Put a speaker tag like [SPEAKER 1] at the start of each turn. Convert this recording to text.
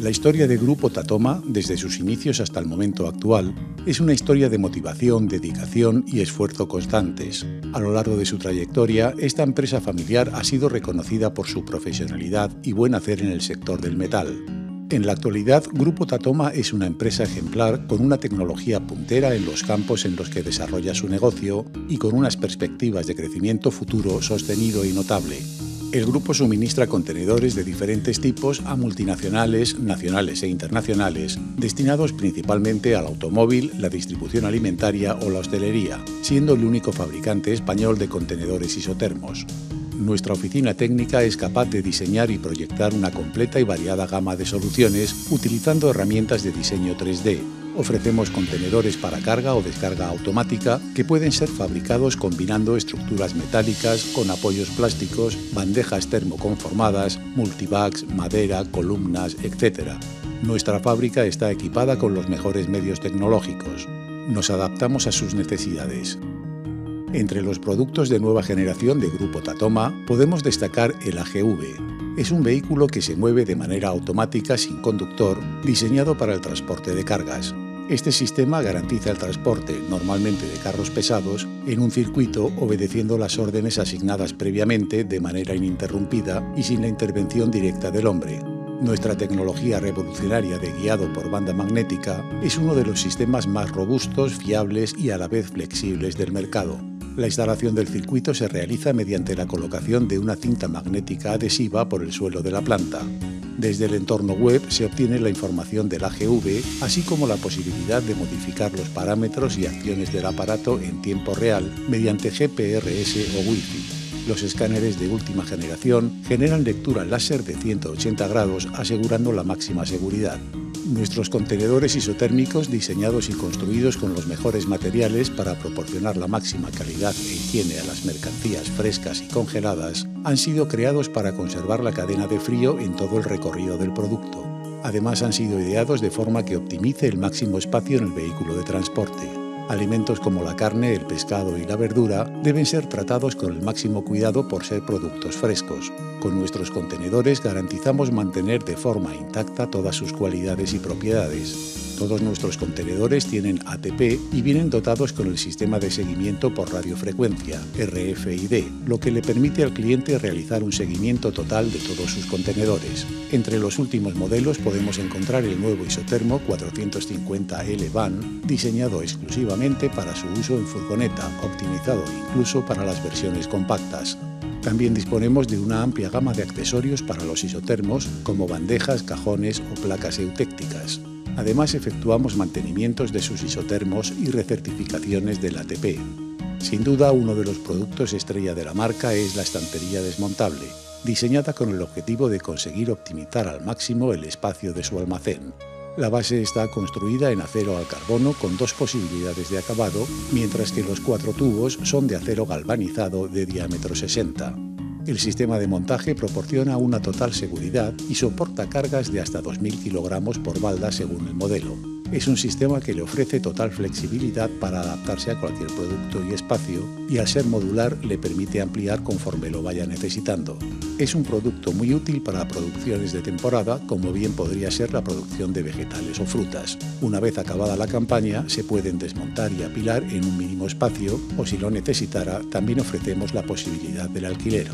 [SPEAKER 1] La historia de Grupo Tatoma, desde sus inicios hasta el momento actual, es una historia de motivación, dedicación y esfuerzo constantes. A lo largo de su trayectoria, esta empresa familiar ha sido reconocida por su profesionalidad y buen hacer en el sector del metal. En la actualidad, Grupo Tatoma es una empresa ejemplar con una tecnología puntera en los campos en los que desarrolla su negocio y con unas perspectivas de crecimiento futuro sostenido y notable. El grupo suministra contenedores de diferentes tipos a multinacionales, nacionales e internacionales, destinados principalmente al automóvil, la distribución alimentaria o la hostelería, siendo el único fabricante español de contenedores isotermos. Nuestra oficina técnica es capaz de diseñar y proyectar una completa y variada gama de soluciones utilizando herramientas de diseño 3D, ofrecemos contenedores para carga o descarga automática que pueden ser fabricados combinando estructuras metálicas con apoyos plásticos, bandejas termoconformadas, multivacs, madera, columnas, etc. Nuestra fábrica está equipada con los mejores medios tecnológicos. Nos adaptamos a sus necesidades. Entre los productos de nueva generación de Grupo Tatoma podemos destacar el AGV. Es un vehículo que se mueve de manera automática sin conductor, diseñado para el transporte de cargas. Este sistema garantiza el transporte, normalmente de carros pesados, en un circuito obedeciendo las órdenes asignadas previamente de manera ininterrumpida y sin la intervención directa del hombre. Nuestra tecnología revolucionaria de guiado por banda magnética es uno de los sistemas más robustos, fiables y a la vez flexibles del mercado. La instalación del circuito se realiza mediante la colocación de una cinta magnética adhesiva por el suelo de la planta. Desde el entorno web se obtiene la información del AGV, así como la posibilidad de modificar los parámetros y acciones del aparato en tiempo real mediante GPRS o Wi-Fi. Los escáneres de última generación generan lectura láser de 180 grados asegurando la máxima seguridad. Nuestros contenedores isotérmicos diseñados y construidos con los mejores materiales para proporcionar la máxima calidad e higiene a las mercancías frescas y congeladas han sido creados para conservar la cadena de frío en todo el recorrido del producto. Además han sido ideados de forma que optimice el máximo espacio en el vehículo de transporte. Alimentos como la carne, el pescado y la verdura deben ser tratados con el máximo cuidado por ser productos frescos. Con nuestros contenedores garantizamos mantener de forma intacta todas sus cualidades y propiedades. Todos nuestros contenedores tienen ATP y vienen dotados con el sistema de seguimiento por radiofrecuencia, RFID, lo que le permite al cliente realizar un seguimiento total de todos sus contenedores. Entre los últimos modelos podemos encontrar el nuevo isotermo 450L Van, diseñado exclusivamente para su uso en furgoneta, optimizado incluso para las versiones compactas. También disponemos de una amplia gama de accesorios para los isotermos, como bandejas, cajones o placas eutécticas. Además, efectuamos mantenimientos de sus isotermos y recertificaciones del ATP. Sin duda, uno de los productos estrella de la marca es la estantería desmontable, diseñada con el objetivo de conseguir optimizar al máximo el espacio de su almacén. La base está construida en acero al carbono con dos posibilidades de acabado, mientras que los cuatro tubos son de acero galvanizado de diámetro 60. El sistema de montaje proporciona una total seguridad y soporta cargas de hasta 2.000 kilogramos por balda según el modelo. Es un sistema que le ofrece total flexibilidad para adaptarse a cualquier producto y espacio y al ser modular le permite ampliar conforme lo vaya necesitando. Es un producto muy útil para producciones de temporada como bien podría ser la producción de vegetales o frutas. Una vez acabada la campaña se pueden desmontar y apilar en un mínimo espacio o si lo necesitara también ofrecemos la posibilidad del alquiler.